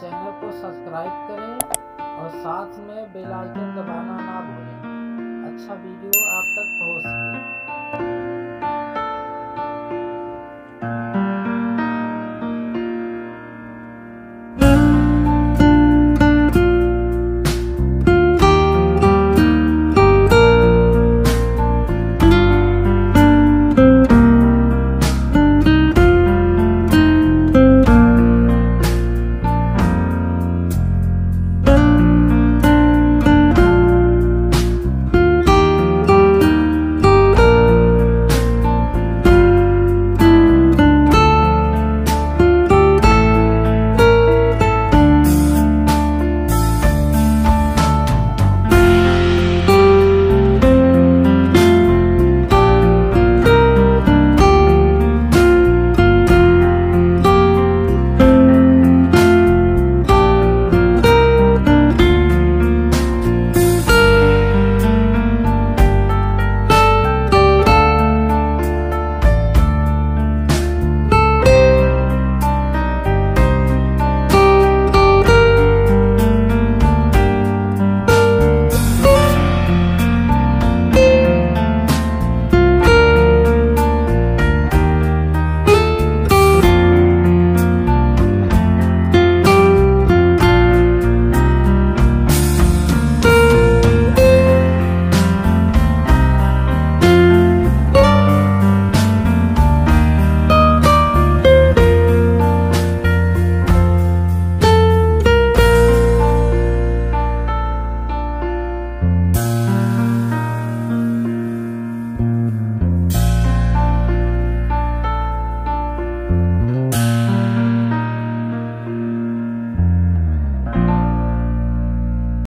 Channel को subscribe करें और साथ में बेल आइकन दबाना ना भूलें। अच्छा वीडियो आप तक